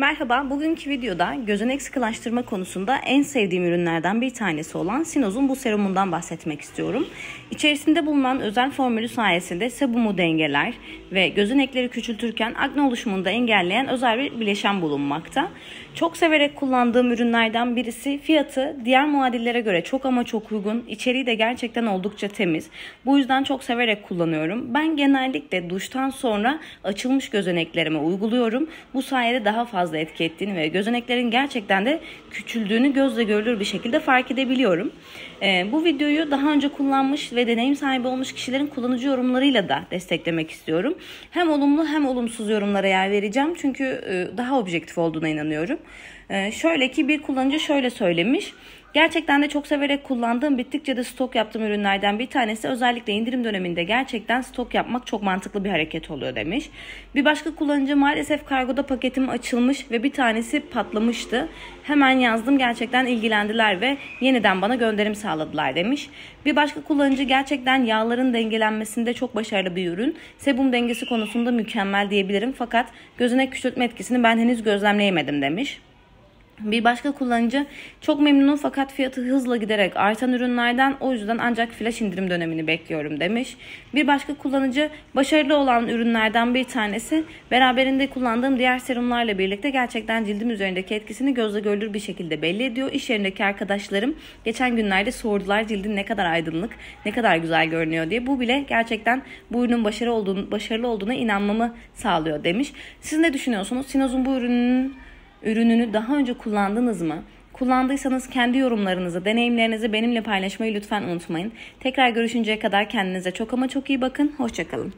Merhaba, bugünkü videoda gözenek sıkılaştırma konusunda en sevdiğim ürünlerden bir tanesi olan Sinoz'un bu serumundan bahsetmek istiyorum. İçerisinde bulunan özel formülü sayesinde sebumu dengeler ve gözenekleri küçültürken akne oluşumunu da engelleyen özel bir bileşen bulunmakta. Çok severek kullandığım ürünlerden birisi fiyatı diğer muadillere göre çok ama çok uygun. İçeriği de gerçekten oldukça temiz. Bu yüzden çok severek kullanıyorum. Ben genellikle duştan sonra açılmış gözeneklerime uyguluyorum. Bu sayede daha fazla etki ettiğini ve gözeneklerin gerçekten de küçüldüğünü gözle görülür bir şekilde fark edebiliyorum. Ee, bu videoyu daha önce kullanmış ve deneyim sahibi olmuş kişilerin kullanıcı yorumlarıyla da desteklemek istiyorum. Hem olumlu hem olumsuz yorumlara yer vereceğim. Çünkü e, daha objektif olduğuna inanıyorum. Ee, şöyle ki bir kullanıcı şöyle söylemiş. Gerçekten de çok severek kullandığım, bittikçe de stok yaptığım ürünlerden bir tanesi. Özellikle indirim döneminde gerçekten stok yapmak çok mantıklı bir hareket oluyor demiş. Bir başka kullanıcı maalesef kargoda paketim açılmış ve bir tanesi patlamıştı. Hemen yazdım gerçekten ilgilendiler ve yeniden bana gönderim sağladılar demiş. Bir başka kullanıcı gerçekten yağların dengelenmesinde çok başarılı bir ürün. Sebum dengesi konusunda mükemmel diyebilirim fakat gözenek küçültme etkisini ben henüz gözlemleyemedim demiş. Bir başka kullanıcı çok memnunum fakat fiyatı hızla giderek artan ürünlerden o yüzden ancak flash indirim dönemini bekliyorum demiş. Bir başka kullanıcı başarılı olan ürünlerden bir tanesi beraberinde kullandığım diğer serumlarla birlikte gerçekten cildim üzerindeki etkisini gözle görülür bir şekilde belli ediyor. İş yerindeki arkadaşlarım geçen günlerde sordular cildin ne kadar aydınlık, ne kadar güzel görünüyor diye. Bu bile gerçekten bu ürünün başarılı olduğunu, başarılı olduğuna inanmamı sağlıyor demiş. Siz ne düşünüyorsunuz? Sinoz'un bu ürünün ürününü daha önce kullandınız mı? Kullandıysanız kendi yorumlarınızı, deneyimlerinizi benimle paylaşmayı lütfen unutmayın. Tekrar görüşünceye kadar kendinize çok ama çok iyi bakın. Hoşçakalın.